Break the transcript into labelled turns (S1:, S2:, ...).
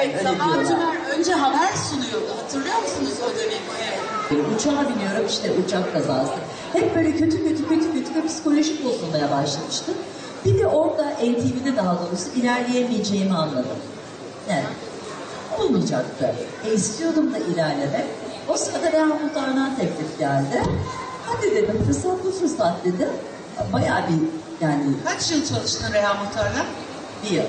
S1: Öyle
S2: önce haber sunuyordu. Hatırlıyor musunuz o dönemi?
S1: Uçağa biniyorum işte uçak kazası. Hep böyle kötü kötü kötü kötü ve psikolojik bozulmaya başlamıştım. Bir de orada NTV'de daha doğrusu ilerleyemeyeceğimi anladım. Yani olmayacaktı. E istiyordum da ilerlemek. O sırada Reha Muhtar'dan teklif geldi. Hadi dedim fırsat bu fırsat dedim. Bayağı bir yani
S2: Kaç yıl çalıştın Reha Muhtar'la?
S1: bir yıl.